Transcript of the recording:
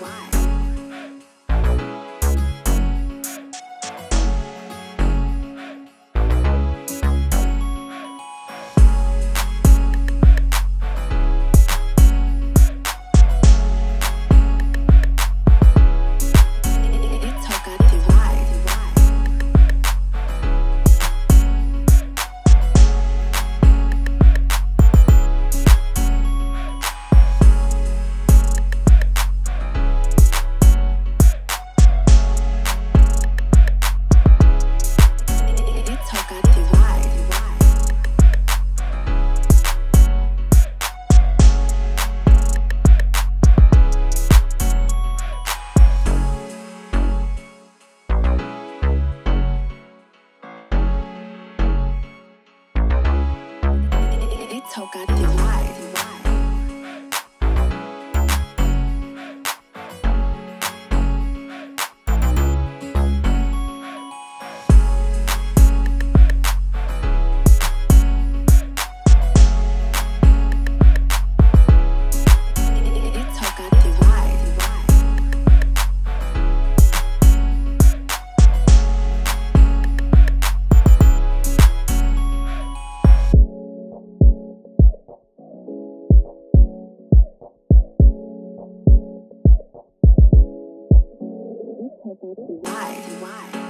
why. toca a ti. Why? Why